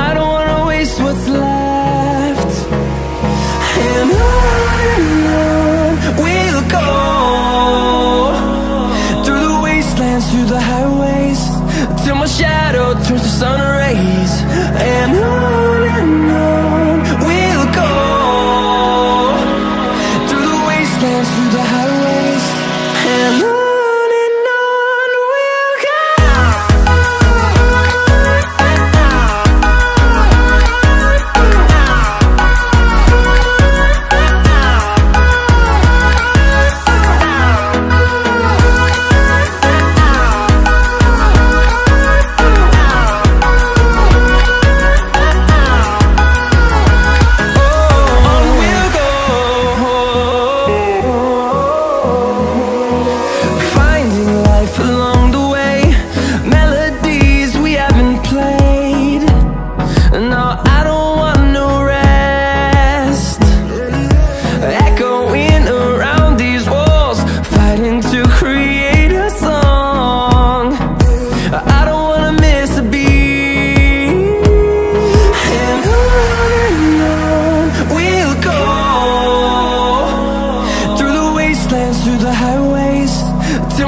I through the highway.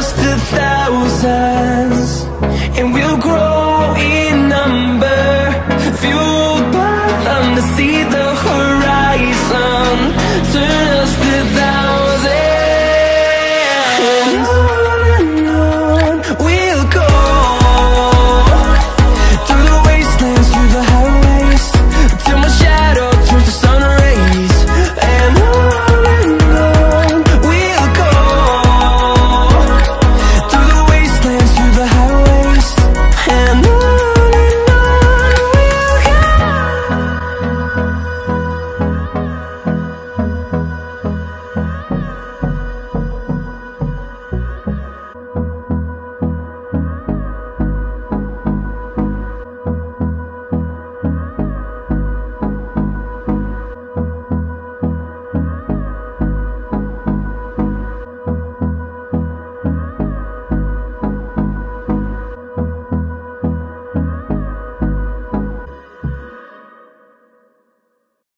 just a thousand.